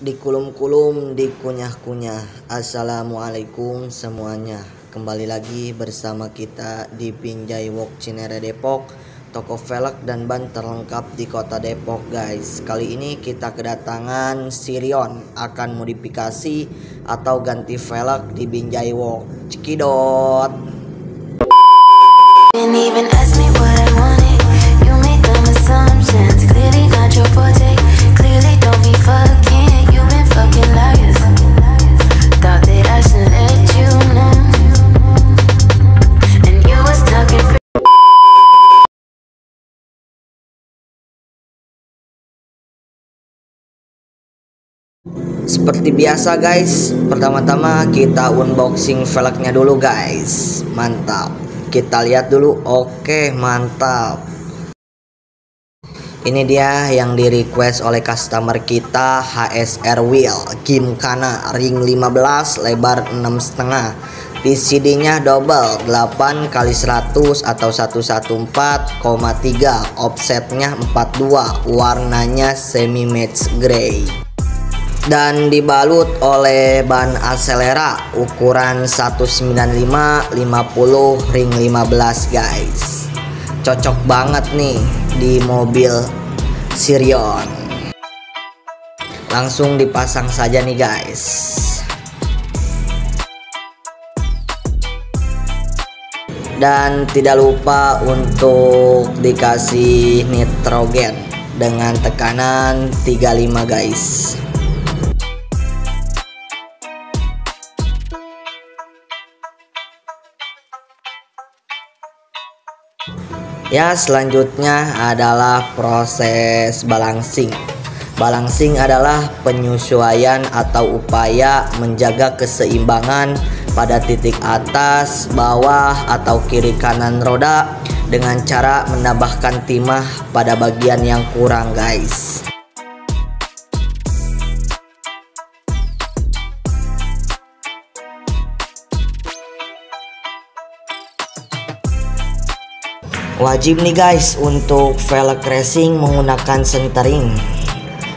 dikulum-kulum, dikunyah-kunyah. Assalamualaikum semuanya. Kembali lagi bersama kita di Binjai Walk Cinere Depok, toko velg dan ban terlengkap di kota Depok, guys. Kali ini kita kedatangan Sirion akan modifikasi atau ganti velg di Binjai Walk. Cekidot. Seperti biasa guys, pertama-tama kita unboxing velgnya dulu guys. Mantap. Kita lihat dulu. Oke, mantap. Ini dia yang di request oleh customer kita HSR Wheel Gimkana ring 15 lebar 6,5 PCD-nya double 8 kali 100 atau 114,3 offsetnya 42 warnanya semi match gray dan dibalut oleh ban Acelera ukuran 195 50 ring 15 guys. Cocok banget nih di mobil Sirion. Langsung dipasang saja nih guys. Dan tidak lupa untuk dikasih nitrogen dengan tekanan 35 guys Ya, selanjutnya adalah proses balancing. Balancing adalah penyesuaian atau upaya menjaga keseimbangan pada titik atas, bawah, atau kiri kanan roda dengan cara menambahkan timah pada bagian yang kurang, guys. Wajib nih guys untuk velg racing menggunakan centering.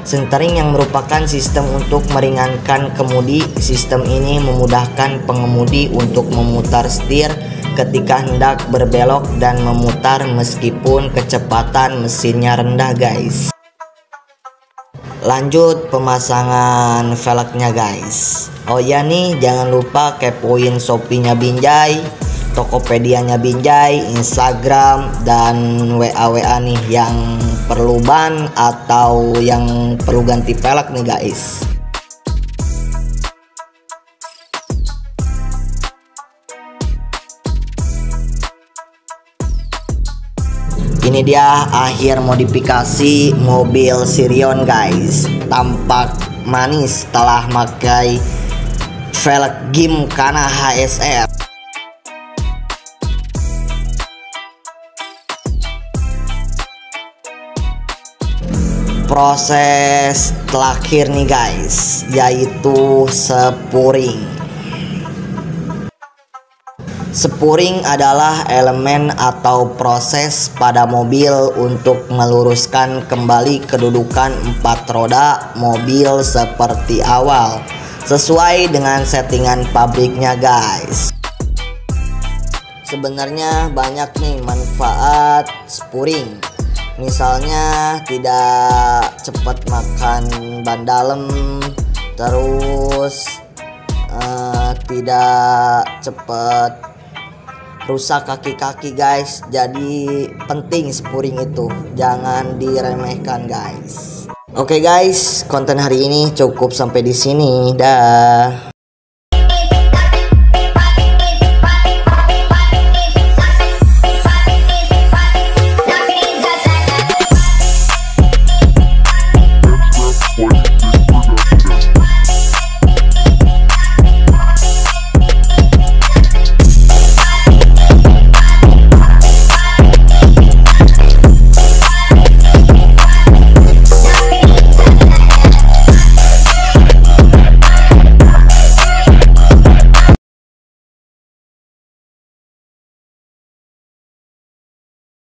Centering yang merupakan sistem untuk meringankan kemudi. Sistem ini memudahkan pengemudi untuk memutar setir ketika hendak berbelok dan memutar meskipun kecepatan mesinnya rendah guys. Lanjut pemasangan velgnya guys. Oh ya nih jangan lupa kepoin Shopee-nya Binjai Tokopedia-nya Binjai, Instagram dan WA-WA nih yang perlu ban atau yang perlu ganti pelek nih guys. Ini dia akhir modifikasi mobil Sirion guys. Tampak manis setelah pakai velg Gimkana HSR. Proses terakhir nih guys yaitu sepuring. Sepuring adalah elemen atau proses pada mobil untuk meluruskan kembali kedudukan empat roda mobil seperti awal sesuai dengan settingan pabriknya guys. Sebenarnya banyak nih manfaat spuring misalnya tidak cepat makan ban dalam terus uh, tidak cepat rusak kaki-kaki guys. Jadi penting spuring itu. Jangan diremehkan guys. Oke okay guys. Konten hari ini cukup sampai di sini. Dah